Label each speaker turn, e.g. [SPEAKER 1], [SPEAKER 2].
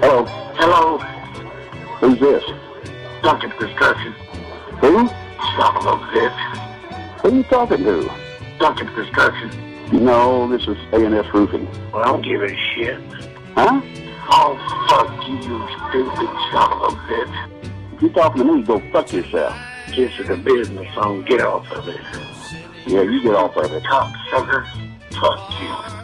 [SPEAKER 1] Hello.
[SPEAKER 2] Hello,
[SPEAKER 1] Who's this?
[SPEAKER 2] Duncan Construction.
[SPEAKER 1] Who?
[SPEAKER 2] Son of a bitch.
[SPEAKER 1] Who are you talking to?
[SPEAKER 2] Duncan Construction.
[SPEAKER 1] No, this is A&S Roofing.
[SPEAKER 2] Well, I don't give a shit.
[SPEAKER 1] Huh?
[SPEAKER 2] Oh, fuck you, you stupid son of a bitch.
[SPEAKER 1] If you're talking to me, go fuck yourself.
[SPEAKER 2] This is a business phone. Get off of it.
[SPEAKER 1] Yeah, you get off of it.
[SPEAKER 2] Cocksucker. Fuck you.